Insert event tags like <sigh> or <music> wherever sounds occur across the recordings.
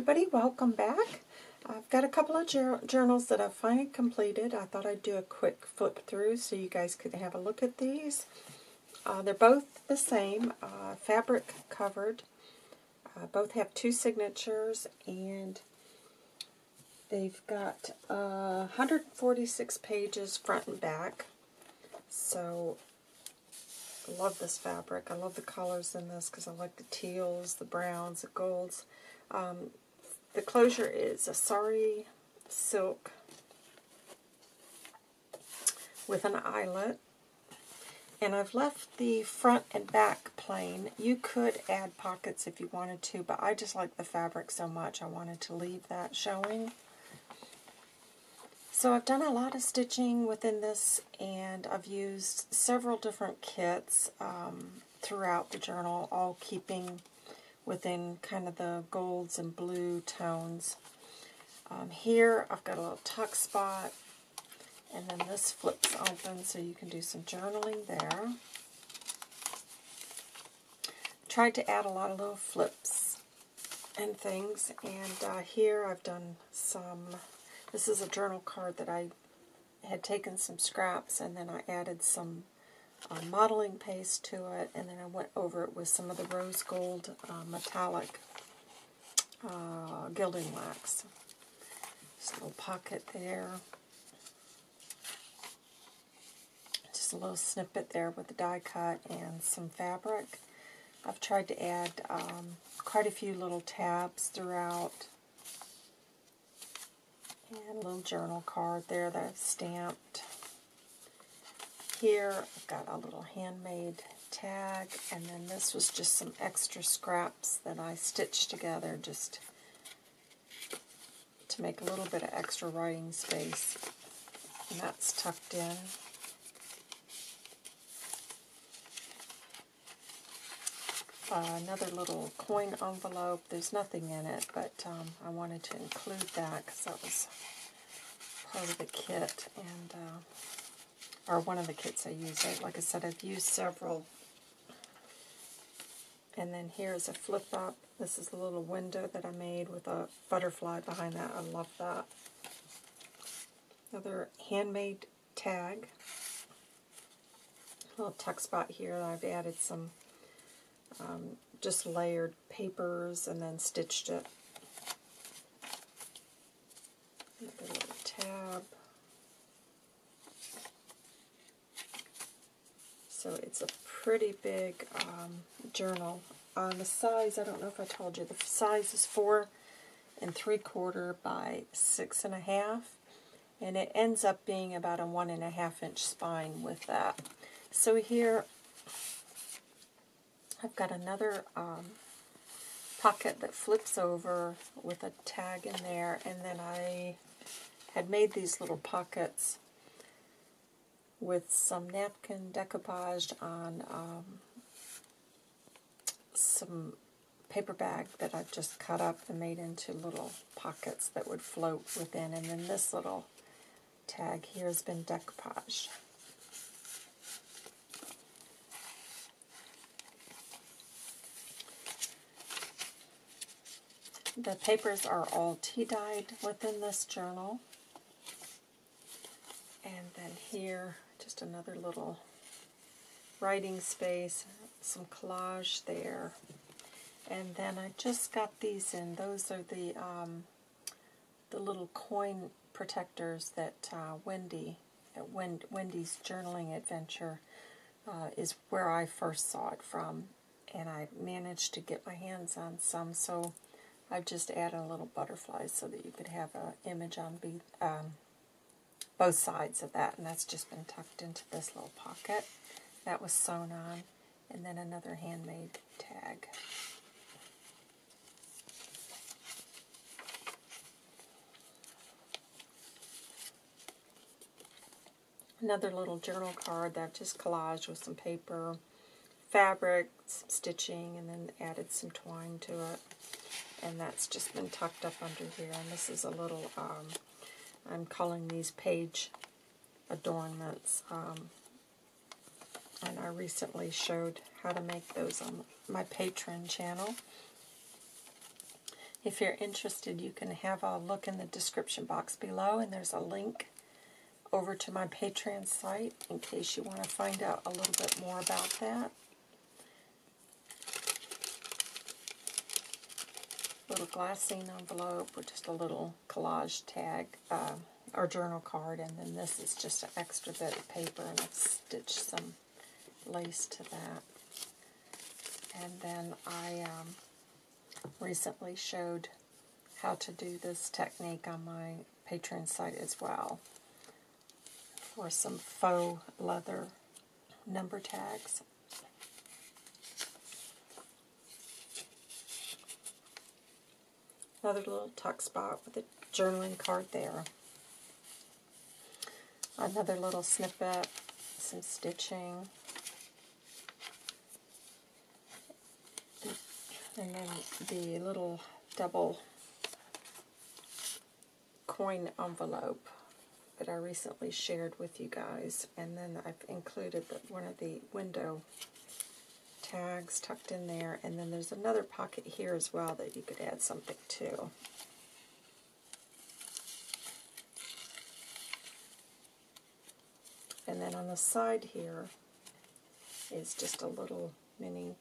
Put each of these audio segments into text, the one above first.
everybody, welcome back. I've got a couple of journals that I've finally completed. I thought I'd do a quick flip through so you guys could have a look at these. Uh, they're both the same, uh, fabric covered. Uh, both have two signatures and they've got 146 uh, pages front and back. So I love this fabric. I love the colors in this because I like the teals, the browns, the golds. Um, the closure is a sari silk with an eyelet. And I've left the front and back plain. You could add pockets if you wanted to, but I just like the fabric so much I wanted to leave that showing. So I've done a lot of stitching within this, and I've used several different kits um, throughout the journal, all keeping within kind of the golds and blue tones. Um, here I've got a little tuck spot, and then this flips open so you can do some journaling there. Tried to add a lot of little flips and things, and uh, here I've done some this is a journal card that I had taken some scraps and then I added some uh, modeling paste to it and then I went over it with some of the rose gold uh, metallic uh, gilding wax. Just a little pocket there. Just a little snippet there with the die cut and some fabric. I've tried to add um, quite a few little tabs throughout and a little journal card there that I've stamped. Here I've got a little handmade tag, and then this was just some extra scraps that I stitched together just to make a little bit of extra writing space. And that's tucked in. Uh, another little coin envelope. There's nothing in it, but um, I wanted to include that because that was part of the kit, and uh, or one of the kits I use. Like I said, I've used several. And then here's a flip up. This is a little window that I made with a butterfly behind that. I love that. Another handmade tag. A little tuck spot here. I've added some um, just layered papers and then stitched it. Another little tab. So it's a pretty big um, journal. On the size, I don't know if I told you, the size is four and three quarter by six and a half. And it ends up being about a one and a half inch spine with that. So here I've got another um, pocket that flips over with a tag in there, and then I had made these little pockets with some napkin decoupage on um, some paper bag that I've just cut up and made into little pockets that would float within. And then this little tag here has been decoupage. The papers are all tea-dyed within this journal. And then here, another little writing space, some collage there. And then I just got these in. Those are the um, the little coin protectors that uh, Wendy, at Wendy's Journaling Adventure, uh, is where I first saw it from. And I managed to get my hands on some. So I've just added a little butterfly so that you could have an image on be, um, both sides of that, and that's just been tucked into this little pocket. That was sewn on, and then another handmade tag. Another little journal card that I've just collaged with some paper, fabric, some stitching, and then added some twine to it and that's just been tucked up under here. And this is a little, um, I'm calling these page adornments. Um, and I recently showed how to make those on my Patreon channel. If you're interested, you can have a look in the description box below, and there's a link over to my Patreon site in case you want to find out a little bit more about that. Little glassine envelope with just a little collage tag uh, or journal card, and then this is just an extra bit of paper, and I've stitched some lace to that. And then I um, recently showed how to do this technique on my Patreon site as well for some faux leather number tags. Another little tuck spot with a journaling card there. Another little snippet, some stitching. And then the little double coin envelope that I recently shared with you guys. And then I've included the, one of the window tags tucked in there. And then there's another pocket here as well that you could add something to. And then on the side here is just a little mini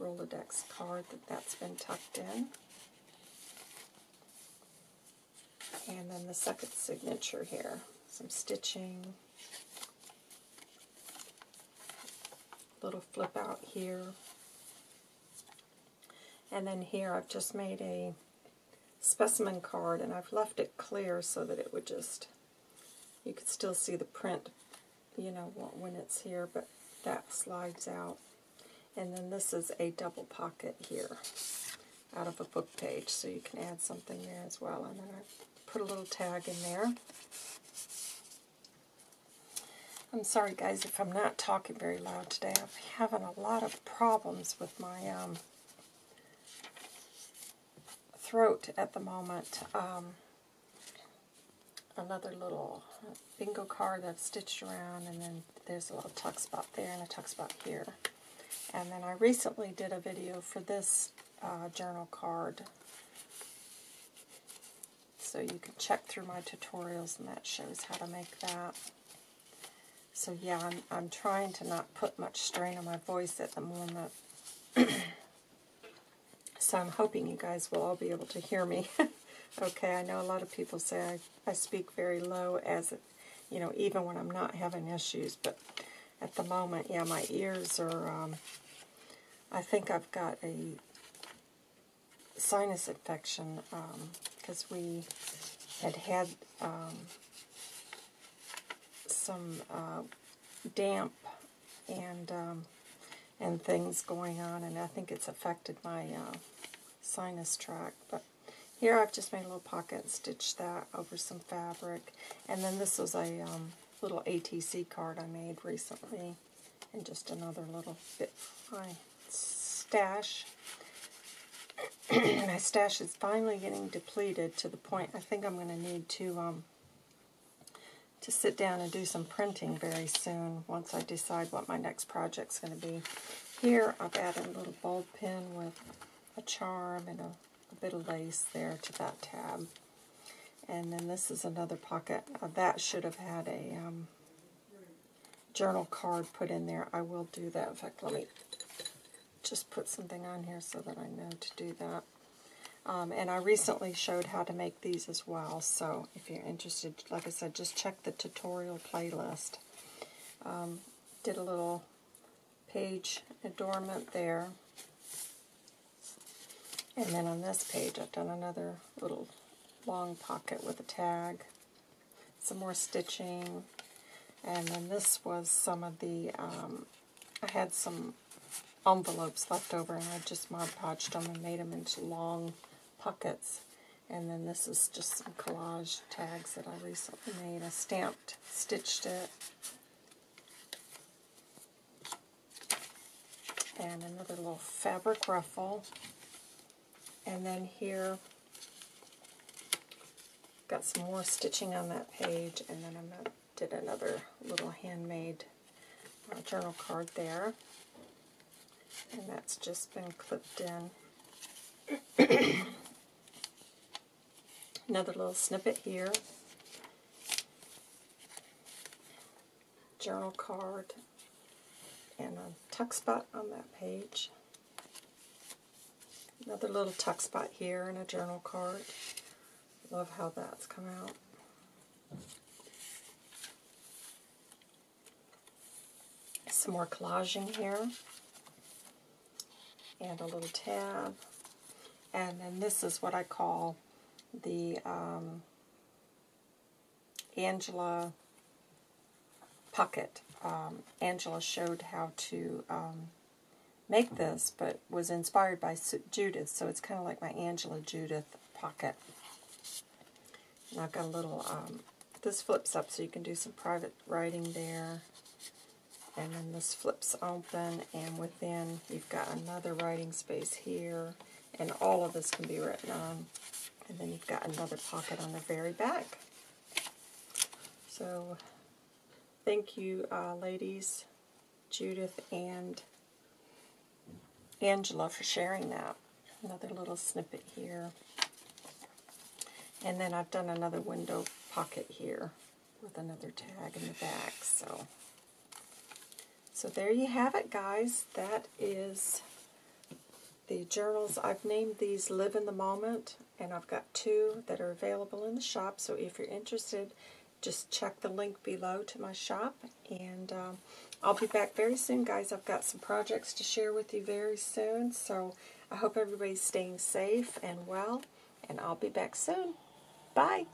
Rolodex card that that's been tucked in. And then the second signature here, some stitching, little flip out here. And then here I've just made a specimen card and I've left it clear so that it would just, you could still see the print, you know, when it's here, but that slides out. And then this is a double pocket here out of a book page, so you can add something there as well. And then I put a little tag in there. I'm sorry, guys, if I'm not talking very loud today. I'm having a lot of problems with my um, throat at the moment. Um, another little bingo card that's stitched around, and then there's a little tuck spot there and a tuck spot here. And then I recently did a video for this uh, journal card. So you can check through my tutorials and that shows how to make that. So yeah, I'm, I'm trying to not put much strain on my voice at the moment. <clears throat> so I'm hoping you guys will all be able to hear me. <laughs> okay, I know a lot of people say I, I speak very low as, you know, even when I'm not having issues, but at the moment, yeah, my ears are, um, I think I've got a sinus infection because um, we had had um, some uh, damp and um, and things going on, and I think it's affected my uh, sinus tract. But here I've just made a little pocket and stitched that over some fabric. And then this was a um, little ATC card I made recently. And just another little bit my stash. <clears throat> my stash is finally getting depleted to the point I think I'm going to need to um, to sit down and do some printing very soon once I decide what my next project's going to be. Here I've added a little bulb pin with a charm and a, a bit of lace there to that tab. And then this is another pocket. Uh, that should have had a um, journal card put in there. I will do that. In fact, let me just put something on here so that I know to do that. Um, and I recently showed how to make these as well, so if you're interested, like I said, just check the tutorial playlist. Um, did a little page adornment there. And then on this page, I've done another little long pocket with a tag, some more stitching, and then this was some of the, um, I had some envelopes left over and I just Mod Podged them and made them into long pockets. And then this is just some collage tags that I recently made. I stamped, stitched it. And another little fabric ruffle. And then here Got some more stitching on that page, and then I did another little handmade uh, journal card there. And that's just been clipped in. <clears throat> Another little snippet here. Journal card and a tuck spot on that page. Another little tuck spot here and a journal card. Love how that's come out. Some more collaging here. And a little tab. And then this is what I call the um, Angela pocket. Um, Angela showed how to um, make this, but was inspired by Judith, so it's kind of like my Angela Judith pocket. And I've got a little, um, this flips up so you can do some private writing there. And then this flips open, and within you've got another writing space here, and all of this can be written on. And then you've got another pocket on the very back. So, thank you, uh, ladies, Judith and Angela, for sharing that. Another little snippet here. And then I've done another window pocket here with another tag in the back. So, so there you have it, guys. That is the journals. I've named these Live in the Moment, and I've got two that are available in the shop. So if you're interested, just check the link below to my shop. And um, I'll be back very soon, guys. I've got some projects to share with you very soon. So I hope everybody's staying safe and well. And I'll be back soon. Bye.